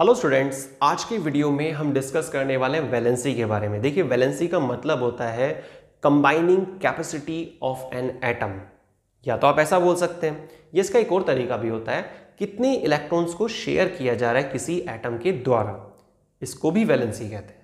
Hello students आज के video में हम डिस्कस करने वाले हैं वैलेंसी के बारे में। देखिए वैलेंसी का मतलब होता है combining capacity of an atom या तो आप ऐसा बोल सकते हैं। ये इसका एक और तरीका भी होता है, कितने इलेक्ट्रॉन्स को शेयर किया जा रहा है किसी एटम के द्वारा। इसको भी वैलेंसी कहते हैं।